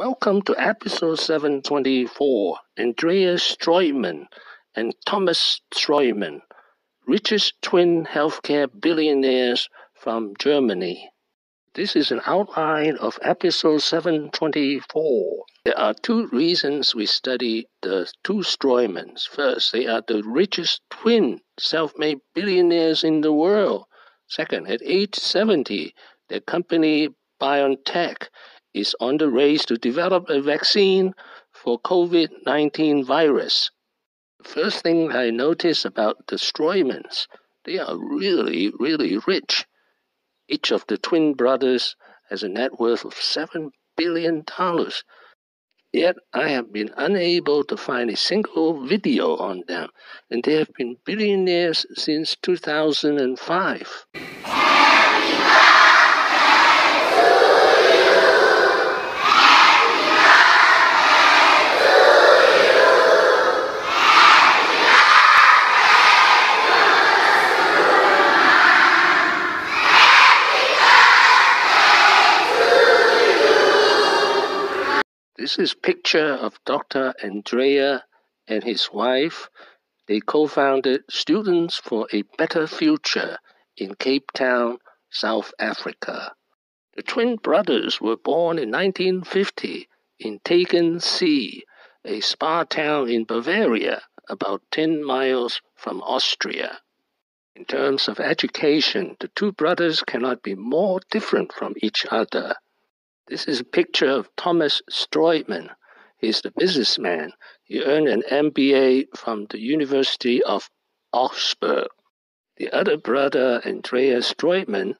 Welcome to episode 724. Andreas Stroitman and Thomas Stroitman, richest twin healthcare billionaires from Germany. This is an outline of episode 724. There are two reasons we study the two Stroitmans. First, they are the richest twin self made billionaires in the world. Second, at age 70, their company BioNTech is on the race to develop a vaccine for COVID 19 virus. First thing I notice about the Stroitmans, they are really, really rich. Each of the twin brothers has a net worth of $7 billion. Yet I have been unable to find a single video on them, and they have been billionaires since 2005. This is picture of Dr. Andrea and his wife. They co-founded Students for a Better Future in Cape Town, South Africa. The twin brothers were born in 1950 in Tegernsee, a spa town in Bavaria, about 10 miles from Austria. In terms of education, the two brothers cannot be more different from each other. This is a picture of Thomas Stroitman. He's the businessman. He earned an MBA from the University of Augsburg. The other brother, Andreas Stroitman,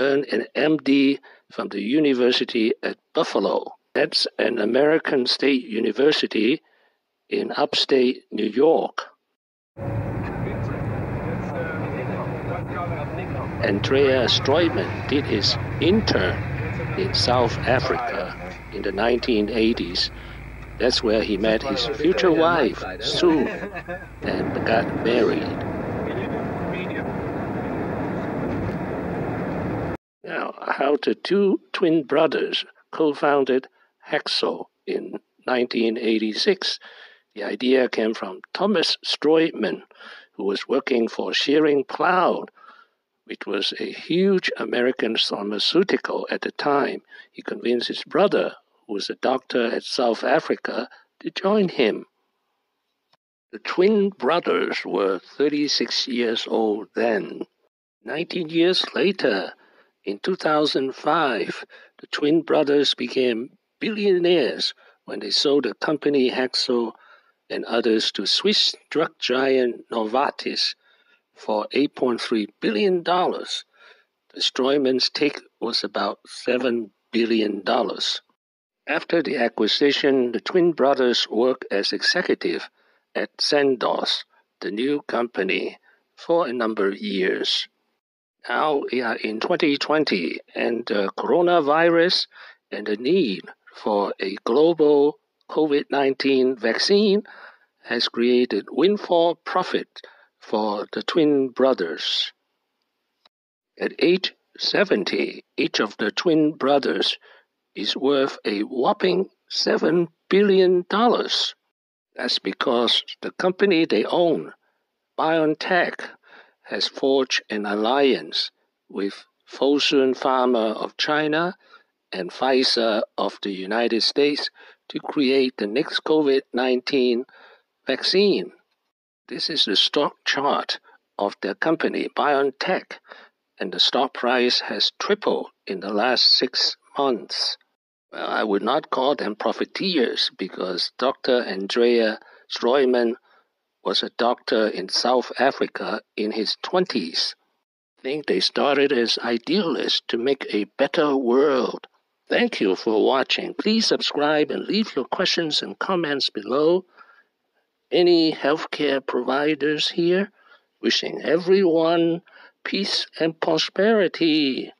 earned an MD from the University at Buffalo. That's an American state university in upstate New York. Andreas Stroitman did his intern in South Africa in the 1980s. That's where he met his future wife, Sue, and got married. Now, how the two twin brothers co founded Hexal in 1986. The idea came from Thomas Stroitman, who was working for Schering-Plough which was a huge American pharmaceutical at the time. He convinced his brother, who was a doctor at South Africa, to join him. The twin brothers were 36 years old then. 19 years later, in 2005, the twin brothers became billionaires when they sold the company Hexal and others to Swiss drug giant Novartis for $8.3 billion. The Stroyman's take was about $7 billion. After the acquisition, the twin brothers worked as executive at Sandoz, the new company, for a number of years. Now we are in 2020, and the coronavirus and the need for a global COVID 19 vaccine has created windfall profit for the twin brothers. At age 70, each of the twin brothers is worth a whopping $7 billion. That's because the company they own, BioNTech, has forged an alliance with Fosun Pharma of China and Pfizer of the United States to create the next COVID 19 vaccine. This is the stock chart of their company, BioNTech, and the stock price has tripled in the last six months. Well, I would not call them profiteers because Dr. Andrea Stroitman was a doctor in South Africa in his 20s. I think they started as idealists to make a better world. Thank you for watching. Please subscribe and leave your questions and comments below any healthcare providers here, wishing everyone peace and prosperity.